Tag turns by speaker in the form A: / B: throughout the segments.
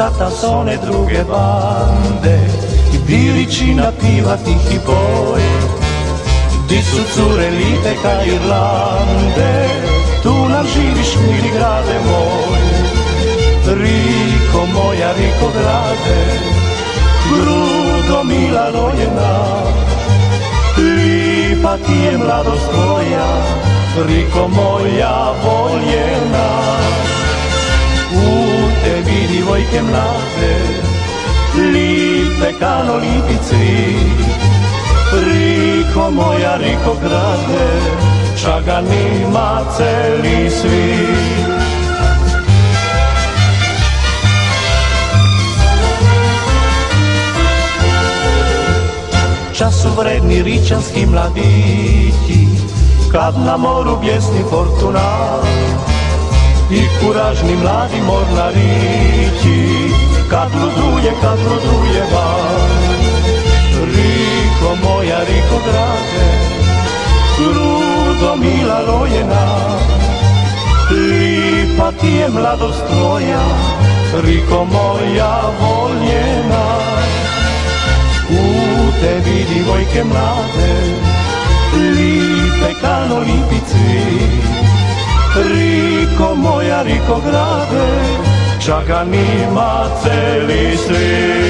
A: sata s one druge bande. I bilići na piva tih i boje. Di su cure lite ka Irlande? Tu nam živiš mili grade moj Riko moja, Riko grade. Grudo mila rojena. Lipa ti je mladost tvoja Riko moja voljena. U tebi divojke mlade Lipe kano lipici Riko moja, Riko grade Čaganima celi svit Čas su vredni ričanski mladići Kad na moru bjesni fortuna I kuražni mladi mornarići. Kad luduje, kad luduje van. Riko moja, Riko grade Ludo mila rojena. Lipa ti je mladost tvoja Riko moja voljena. U tebi divojke mlade Lipe kano lipici Riko moja, Riko grade Čaganima celi svijet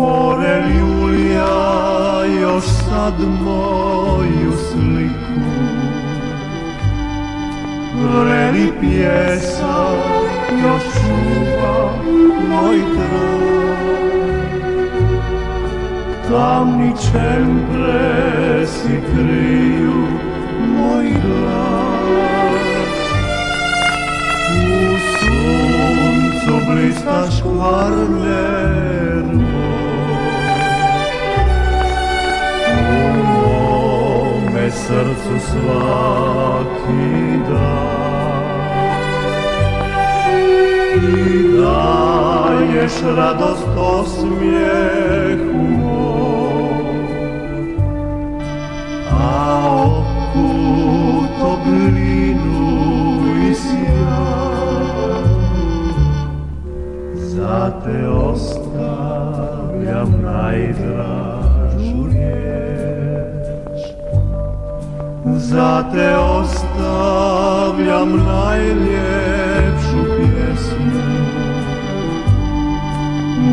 B: more Julia još sad moju sliku Vreli pjesa još čuva moj trag Tamni čempre si kriju moj glas U suncu blistaš mome srcu svaki dan I daješ radost osmijehu Za te ostavljam najljepšu pjesmu.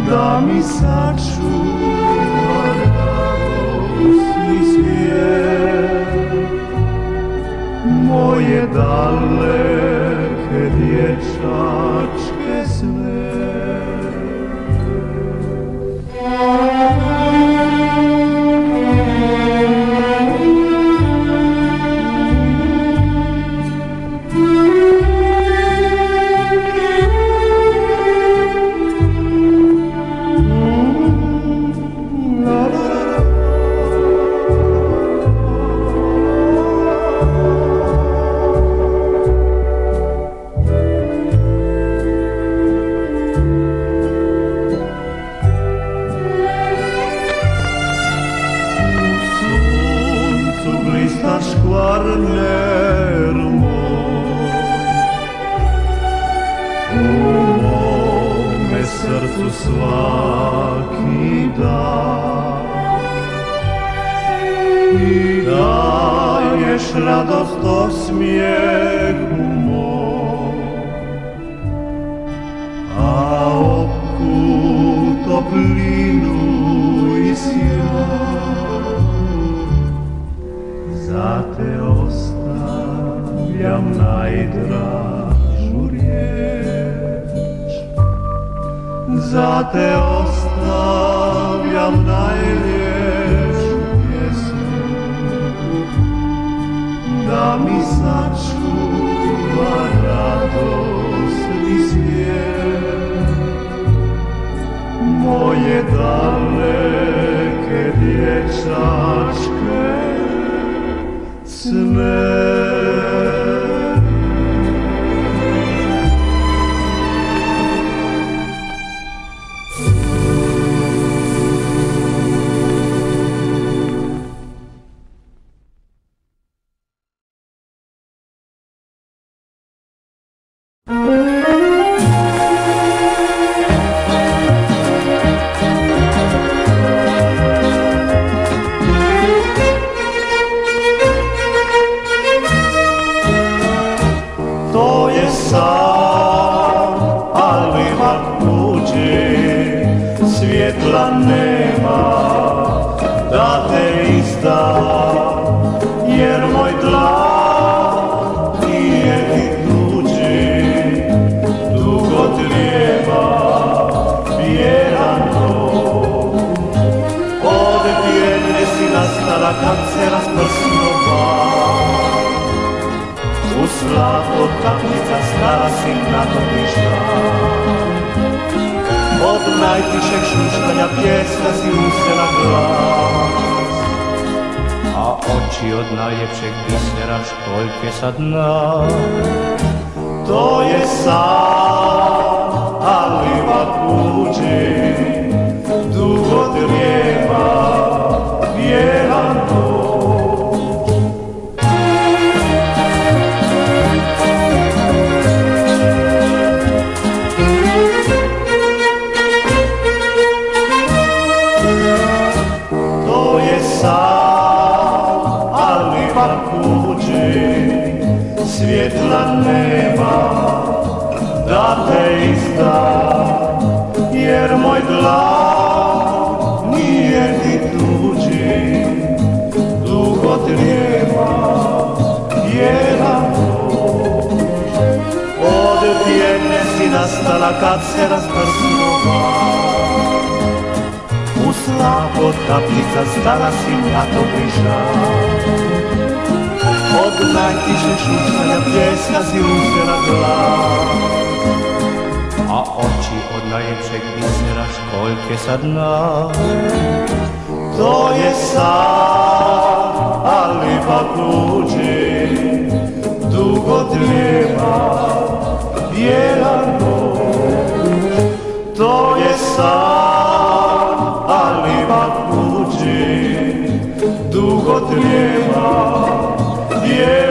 B: Da mi sačuva srcu svaki dan. Ti daješ radost do smijehu moj, a oku toplinu za te ostavljam najljepšu pjesmu, da mi sačuva radost i smijet. Moje daleke dječačke sne. Jer moj dlan nije ti tuđi, dugo treba, vjeran to. Ode pjene si nastala kad se rasprsno van, u slatko kaplica stara si na to pišta. Od najtišeg šuštanja pjesma si usela glas, oči od najljepšeg bisera školjke sa dna. To je san, ali vakuđi, dugo treba, svjetla nema, da te izda, jer moj dlan nije ti tuđi, dugo treba, jedan Od pjene si nastala kad se rasprsnula, u slabo kaplica stala si na to prišla. Najtiše šuštanja pjesma si uzela glas, a oči od najljepšeg bisera školjke sa dna. To je san, ali pa tuđi, dugo treba, vjeran To je san, ali pa tuđi, dugo treba, vjeran